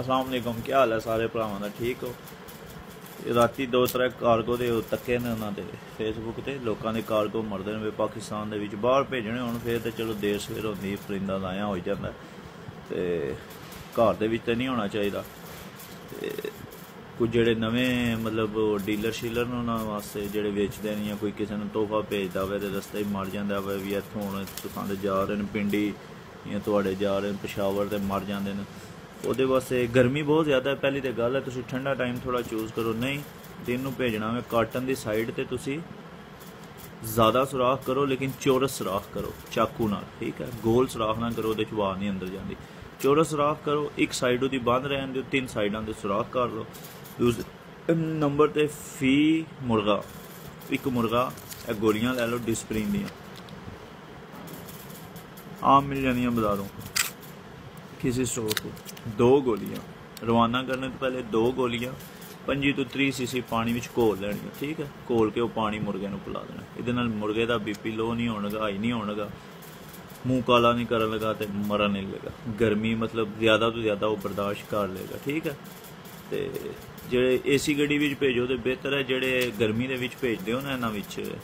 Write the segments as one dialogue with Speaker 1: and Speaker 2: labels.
Speaker 1: ਅਸਲਾਮ ਅਲੈਕੁਮ ਕੀ ਹਾਲ ਹੈ ਸਾਰੇ ਭਰਾਵਾਂ ਦਾ? ਠੀਕ ਹੋ? ਇਹ ਰਾਤੀ ਦੋ ਤਰ੍ਹਾਂ ਕਾਰਗੋ ਦੇ ਤੱਕੇ ਨੇ ਉਹਨਾਂ ਦੇ ਫੇਸਬੁੱਕ ਤੇ। ਲੋਕਾਂ ਦੇ ਕਾਰਗੋ ਮਰਦੇ ਨੇ ਪਾਕਿਸਤਾਨ ਦੇ ਵਿੱਚ ਬਾਹਰ ਭੇਜਣੇ, ਹੋਣ ਫੇਰ ਤੇ ਚਲੋ ਦੇਰ ਸਵੇਰ ਹੁੰਦੀ, ਪਰਿੰਦਾ ਲਾਇਆ ਹੋ ਜਾਂਦਾ। ਤੇ ਘਰ ਦੇ ਵਿੱਚ ਤੇ ਨਹੀਂ ਹੋਣਾ ਚਾਹੀਦਾ। ਤੇ ਕੁਝ ਜਿਹੜੇ ਨਵੇਂ, ਮਤਲਬ ਡੀਲਰ ਸ਼ੀਲਰ ਨੇ ਉਹਨਾਂ ਵਾਸਤੇ ਜਿਹੜੇ ਵੇਚਦੇ ਨੇ ਜਾਂ ਕੋਈ ਕਿਸੇ ਨੂੰ ਤੋਹਫਾ ਭੇਜਦਾ ਹੋਵੇ ਤੇ ਰਸਤੇ ਹੀ ਮਰ ਜਾਂਦਾ ਹੋਵੇ, ਵੀ ਇੱਥੋਂ ਹੁਣ ਤੁਸਾਂ ਦੇ ਜਾ ਰਹੇ ਨੇ, ਪਿੰਡੀ ਜਾਂ ਤੁਹਾਡੇ ਜਾ ਰਹੇ ਨੇ, ਪਸ਼ਾਵਰ ਤੇ ਮਰ ਜਾਂਦੇ ਨੇ। ਉਹਦੇ ਵਾਸਤੇ ਗਰਮੀ ਬਹੁਤ ਜ਼ਿਆਦਾ ਹੈ, ਪਹਿਲੀ ਤੇ ਗੱਲ ਹੈ, ਤੁਸੀਂ ਠੰਡਾ ਟਾਈਮ ਥੋੜਾ ਚੂਜ਼ ਕਰੋ। ਨਹੀਂ, ਦਿਨ ਨੂੰ ਭੇਜਣਾ ਹੈ ਕਾਟਨ ਦੀ ਸਾਈਡ ਤੇ ਤੁਸੀਂ ਜ਼ਿਆਦਾ ਸੁਰਾਖ ਕਰੋ, ਲੇਕਿਨ ਚੌਰਸ ਸੁਰਾਖ ਕਰੋ, ਚਾਕੂ ਨਾਲ, ਠੀਕ ਹੈ? ਗੋਲ ਸੁਰਾਖ ਨਾ ਕਰੋ, ਉਹਦੇ ਚ ਵਾਹ ਨਹੀਂ ਅੰਦਰ ਜਾਂਦੀ। ਚੌਰਸ ਸੁਰਾਖ ਕਰੋ, ਇੱਕ ਸਾਈਡ ਉਹਦੀ ਬੰਦ ਰਹਿਣ ਦਿਓ, ਤਿੰਨ ਸਾਈਡਾਂ ਦੇ ਸੁਰਾਖ ਕਰ ਲਓ। ਦੂਸ ਨੰਬਰ ਤੇ ਫੀ ਮੁਰਗਾ, ਇੱਕ ਮੁਰਗਾ, ਇਹ ਗੋਲੀਆਂ ਲੈ ਲਓ ਡਿਸਪਲਿਨ ਦੀਆਂ। ਆਮ ਮਿਲ ਜਾਂਦੀਆਂ ਬਾਜ਼ਾਰੋਂ। ਕਿਸੇ ਸਟੋਰ ਤੋਂ ਦੋ ਗੋਲੀਆਂ। ਰਵਾਨਾ ਕਰਨ ਤੋਂ ਪਹਿਲੇ ਦੋ ਗੋਲੀਆਂ। 25 ਤੋਂ 30 ਸੀਸੀ ਪਾਣੀ ਵਿੱਚ ਘੋਲ ਲੈਣੀਆਂ, ਠੀਕ ਹੈ? ਘੋਲ ਕੇ ਉਹ ਪਾਣੀ ਮੁਰਗੇ ਨੂੰ ਪਿਲਾ ਦੇਣਾ। ਇਹਦੇ ਨਾਲ ਮੁਰਗੇ ਦਾ ਬੀਪੀ ਲੋ ਨਹੀਂ ਹੋਣਗਾ, ਹਾਈ ਨਹੀਂ ਹੋਣਗਾ। ਮੂੰਹ ਕਾਲਾ ਨਹੀਂ ਕਰਨ ਲਗਾ ਤੇ ਮਰਨ ਨਹੀਂ ਲਗਾ। ਗਰਮੀ ਮਤਲਬ ਜ਼ਿਆਦਾ ਤੋਂ ਜ਼ਿਆਦਾ ਉਹ ਬਰਦਾਸ਼ਤ ਕਰ ਲੇਗਾ ਠੀਕ ਹੈ? ਤੇ ਜਿਹੜੇ ਏਸੀ ਗੱਡੀ ਵਿੱਚ ਭੇਜੋ ਤੇ ਬਿਹਤਰ ਹੈ, ਜਿਹੜੇ ਗਰਮੀ ਦੇ ਵਿੱਚ ਭੇਜਦੇ ਹੋ ਨਾ ਇਹਨਾਂ ਵਿੱਚ,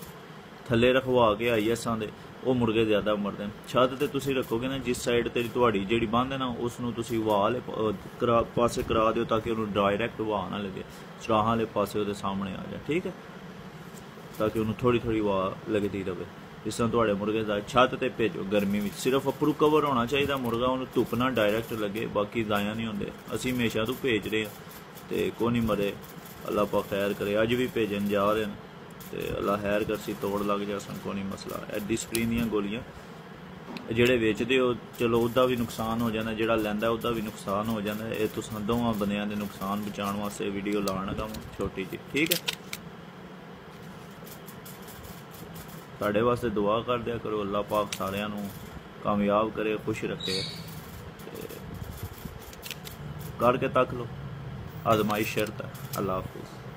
Speaker 1: ਥੱਲੇ ਰਖਵਾ ਕੇ ਆਈਐਸਾਂ ਦੇ। ਉਹ ਮੁਰਗੇ ਜ਼ਿਆਦਾ ਮਰਦੇ ਨੇ। ਛੱਤ ਤੇ ਤੁਸੀਂ ਰੱਖੋਗੇ ਨਾ, ਜਿਸ ਸਾਈਡ ਤੇ ਤੁਹਾਡੀ ਜਿਹੜੀ ਬੰਦ ਹੈ ਨਾ ਉਸ ਨੂੰ ਤੁਸੀਂ ਹਵਾ ਵਾਲੇ ਕਰਾ- ਪਾਸੇ ਕਰਾ ਦਿਓ ਤਾਂ ਕਿ ਉਹਨੂੰ ਡਾਇਰੈਕਟ ਵਾਹ ਨਾ ਲੱਗੇ। ਸਰਾਹਾਂ ਵਾਲੇ ਪਾਸੇ ਉਹਦੇ ਸਾਹਮਣੇ ਆ ਜਾ ਠੀਕ ਹੈ? ਤਾਂ ਕਿ ਉਹਨੂੰ ਥੋੜੀ ਥੋੜੀ ਵਾਹ ਲੱਗਦੀ ਰਹੇ ਜਿਸ ਤਰ੍ਹਾਂ ਤੁਹਾਡੇ ਮੁਰਗੇ ਦਾ ਛੱਤ ਤੇ ਭੇਜੋ। ਗਰਮੀ ਵਿੱਚ ਸਿਰਫ ਅਪਰੂ ਕਵਰ ਹੋਣਾ ਚਾਹੀਦਾ। ਮੁਰਗਾ ਉਹਨੂੰ ਧੁੱਪ ਨਾਲ ਡਾਇਰੈਕਟ ਲੱਗੇ, ਬਾਕੀ ਜ਼ਾਇਆ ਨਹੀਂ ਹੁੰਦੇ। ਅਸੀਂ ਹਮੇਸ਼ਾ ਤੋਂ ਭੇਜ ਰਹੇ ਹਾਂ ਤੇ ਕੋਈ ਨਹੀਂ ਮਰੇ। ਅੱਲਾਹ ਪਾ ਖੈਰ ਕਰੇ। ਅੱਜ ਵੀ ਭੇਜਣ ਜਾ ਰਹੇ ਨੇ। ਤੇ ਅੱਲਾ ਖੈਰ ਕਰਸੀ ਤੋੜ ਲੱਗ ਜਾ ਸਨ ਕੋਈ ਨਹੀਂ ਮਸਲਾ। ਐ ਡਿਸਪਲਿਨ ਦੀਆਂ ਗੋਲੀਆਂ। ਜਿਹੜੇ ਵੇਚਦੇ ਹੋ, ਚਲੋ ਉਹਦਾ ਵੀ ਨੁਕਸਾਨ ਹੋ ਜਾਂਦਾ, ਜਿਹੜਾ ਲੈਂਦਾ ਉਹਦਾ ਵੀ ਨੁਕਸਾਨ ਹੋ ਜਾਂਦਾ। ਇਹ ਤੁਸੀਂ ਦੋਵਾਂ ਬੰਦਿਆਂ ਦੇ ਨੁਕਸਾਨ ਬਚਾਉਣ ਵਾਸਤੇ ਵੀਡੀਓ ਲਾਉਣ ਕੰਮ ਛੋਟੀ ਜੀ ਠੀਕ ਹੈ? ਤੁਹਾਡੇ ਵਾਸਤੇ ਦੁਆ ਕਰਦਿਆ ਕਰੋ ਅੱਲਾਹ ਪਾਕ ਸਾਰਿਆਂ ਨੂੰ ਕਾਮਯਾਬ ਕਰੇ, ਖੁਸ਼ ਰੱਖੇ। ਕਰਕੇ ਤੱਕ ਲੋ ਆਜ਼ਮਾਈ ਸ਼ਰਤ ਹੈ। ਅੱਲਾਹ ਹਾਫਿਜ਼।